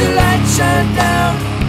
you let you down.